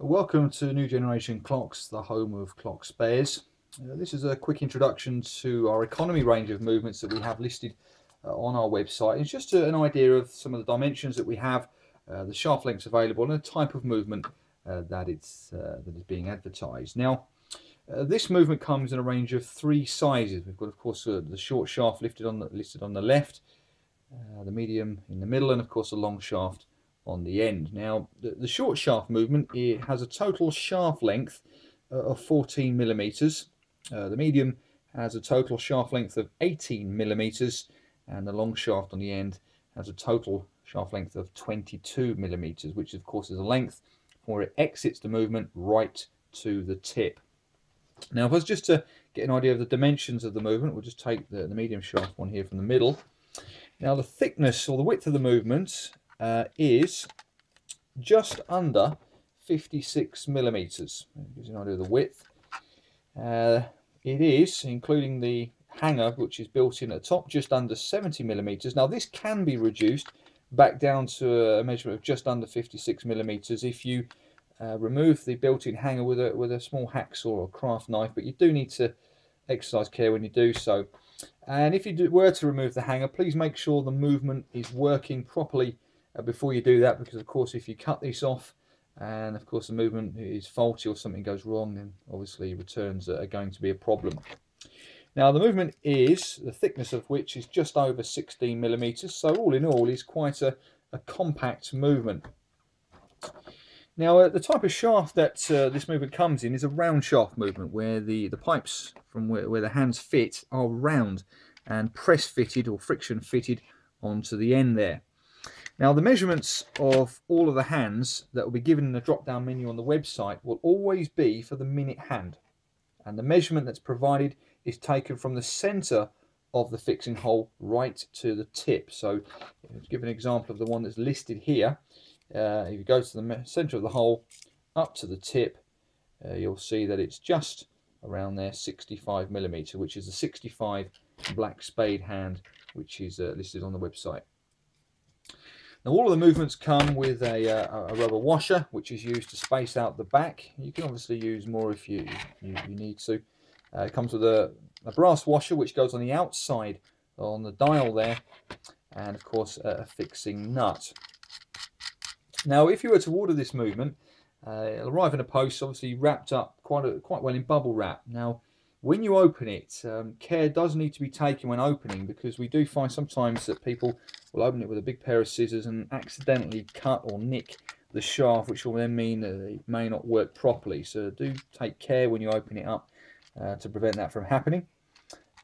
Welcome to New Generation Clocks, the home of clock spares. Uh, this is a quick introduction to our economy range of movements that we have listed uh, on our website. It's just a, an idea of some of the dimensions that we have, uh, the shaft lengths available and the type of movement uh, that, it's, uh, that is being advertised. Now, uh, this movement comes in a range of three sizes. We've got, of course, the short shaft lifted on the, listed on the left, the medium in the middle, and, of course, a long shaft on the end. Now, the, the short shaft movement it has a total shaft length uh, of 14 millimeters. Uh, the medium has a total shaft length of 18 millimeters, and the long shaft on the end has a total shaft length of 22 millimeters, which of course is a length where it exits the movement right to the tip. Now, if I was just to get an idea of the dimensions of the movement, we'll just take the, the medium shaft one here from the middle. Now, the thickness or the width of the movement uh, is just under 56 millimeters. gives you an idea of the width. Uh, it is, including the hanger, which is built in at the top, just under 70 millimeters. Now, this can be reduced back down to a measurement of just under 56 millimeters if you uh, remove the built-in hanger with a with a small hacksaw or craft knife, but you do need to exercise care when you do so. And if you do, were to remove the hanger, please make sure the movement is working properly before you do that because of course if you cut this off and of course the movement is faulty or something goes wrong then obviously returns are going to be a problem. Now the movement is, the thickness of which is just over 16 millimeters so all in all is quite a, a compact movement. Now uh, the type of shaft that uh, this movement comes in is a round shaft movement where the, the pipes from where, where the hands fit are round and press fitted or friction fitted onto the end there. Now the measurements of all of the hands that will be given in the drop down menu on the website will always be for the minute hand and the measurement that's provided is taken from the center of the fixing hole right to the tip. So to give an example of the one that's listed here, uh, if you go to the center of the hole up to the tip, uh, you'll see that it's just around there 65 millimeter, which is a 65 black spade hand, which is uh, listed on the website. Now all of the movements come with a, uh, a, rubber washer which is used to space out the back. You can obviously use more if you, you, you need to. Uh, it comes with a, a, brass washer which goes on the outside on the dial there and of course a fixing nut. Now if you were to order this movement uh, it'll arrive in a post obviously wrapped up quite, a, quite well in bubble wrap. Now when you open it, um, care does need to be taken when opening because we do find sometimes that people will open it with a big pair of scissors and accidentally cut or nick the shaft, which will then mean that it may not work properly. So do take care when you open it up uh, to prevent that from happening.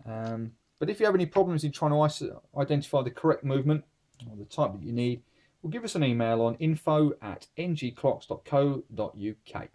Um, but if you have any problems in trying to identify the correct movement or the type that you need, well, give us an email on info at ngclocks.co.uk.